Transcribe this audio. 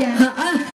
Yeah.